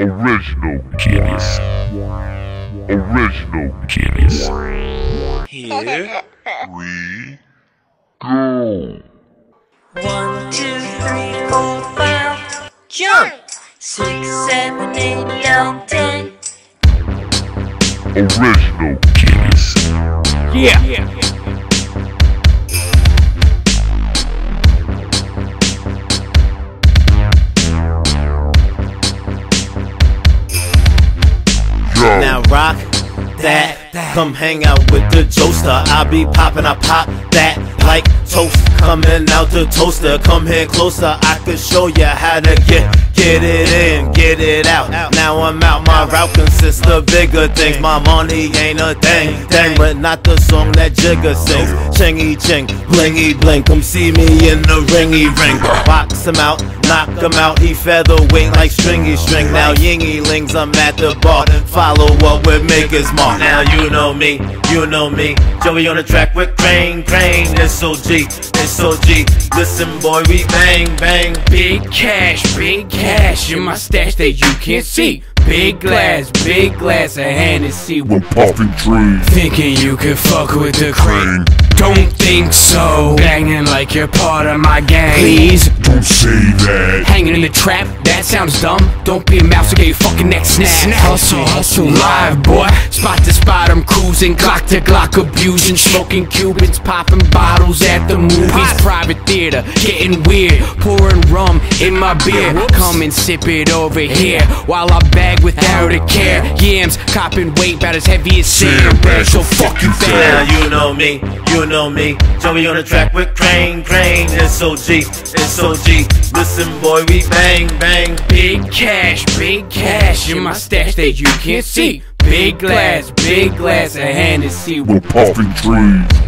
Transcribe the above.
Original Genius. Original Genius. Here we go. One, two, three, four, five. Jump! Six, seven, eight, nine, ten. Original Genius. Yeah. Yo. Now rock that. Come hang out with the toaster. I be popping, I pop that like toast. Coming out the toaster. Come here closer. I could show you how to get get it in, get it out. Now I'm out. My route consists of bigger things. My money ain't a thing, thing, but not the song that Jigga sings. Chingy ching, blingy bling. Come see me in the ringy ring. Box him out, knock him out. He featherweight like stringy string. Now yingy lings, I'm at the bar. Follow up with Maker's Mark. Now you know me, you know me. Joey on the track with Crane, Crane. It's OG, it's OG. Listen, boy, we bang, bang. Big cash, big cash in my stash that you can't see. Big glass, big glass of Hennessy. We're puffing trees. Thinking you can fuck with the cream. Don't think so. Banging like you're part of my gang. Please, Don't say that. hanging in the trap, that sounds dumb. Don't be a mouse, or get your fucking neck snapped. Hustle, hustle, live, boy. Spot to spot, I'm cruising. Glock to Glock, abusing. Smoking Cubans, popping bottles at the movies. Private theater, getting weird. Pouring rum in my beer. Come and sip it over here. While I bag without a care. Yams, copping weight about as heavy as sand. Bag, so fuck you, Now fam. you know me, you know me. Joey on the track with Crane, Crane. It's OG, it's OG. Listen, boy, we bang, bang. Big cash, big cash in my stash that you can't see. Big glass, big glass of Hennessy. We're puffing trees.